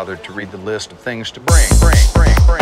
bothered to read the list of things to bring. Bring, bring, bring,